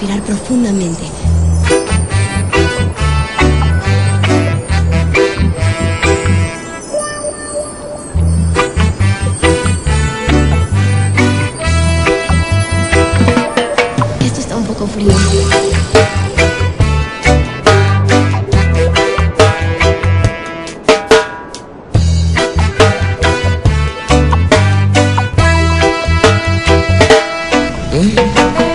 respirar profundamente. Esto está un poco frío. ¿Eh?